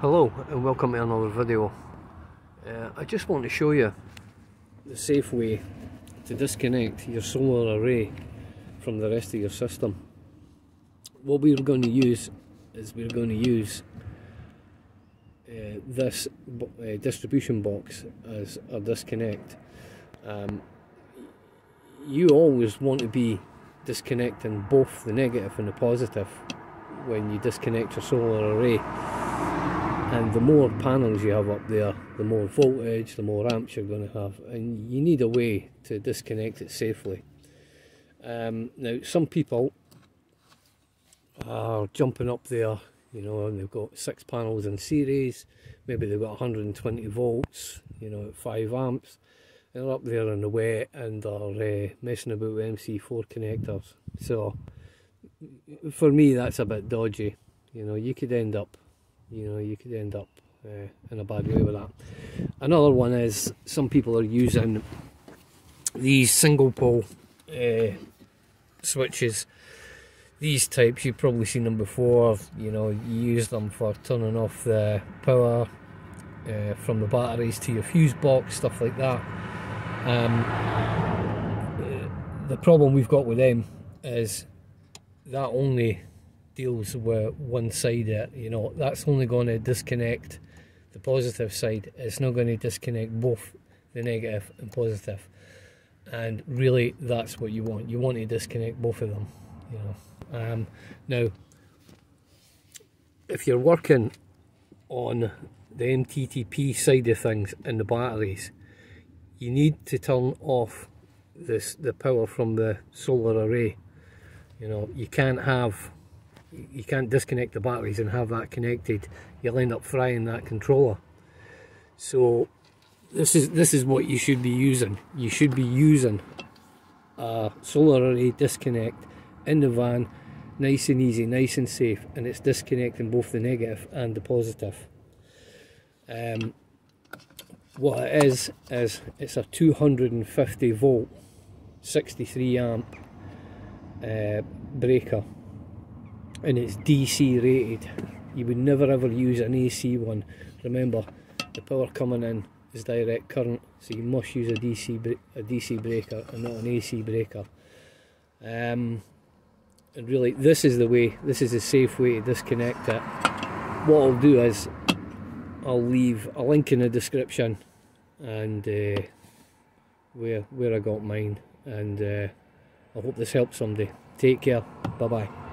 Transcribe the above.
Hello and welcome to another video. Uh, I just want to show you the safe way to disconnect your solar array from the rest of your system. What we're going to use is we're going to use uh, this uh, distribution box as a disconnect. Um, you always want to be disconnecting both the negative and the positive when you disconnect your solar array and the more panels you have up there the more voltage the more amps you're going to have and you need a way to disconnect it safely. Um, now some people are jumping up there you know and they've got six panels in series. Maybe they've got 120 volts you know at 5 amps. They're up there in the wet and are uh, messing about with MC4 connectors. So for me that's a bit dodgy. You know you could end up you know you could end up uh, in a bad way with that. Another one is some people are using these single pole uh, switches. These types you've probably seen them before. You know you use them for turning off the power uh, from the batteries to your fuse box stuff like that. Um, the problem we've got with them is that only deals with one side it, you know, that's only going to disconnect the positive side. It's not going to disconnect both the negative and positive. And really, that's what you want. You want to disconnect both of them, you know. Um, now, if you're working on the MPPT side of things and the batteries, you need to turn off this the power from the solar array you know you can't have you can't disconnect the batteries and have that connected. You'll end up frying that controller. So this is this is what you should be using. You should be using a solar array disconnect in the van nice and easy nice and safe and it's disconnecting both the negative and the positive. Um, what it is is it's a 250 volt 63 amp uh, breaker and it's DC rated. You would never ever use an AC one. Remember the power coming in is direct current so you must use a DC a DC breaker and not an AC breaker. Um, and really this is the way this is the safe way to disconnect it. What I'll do is I'll leave a link in the description and uh, where where I got mine. And uh, I hope this helps somebody. Take care. Bye bye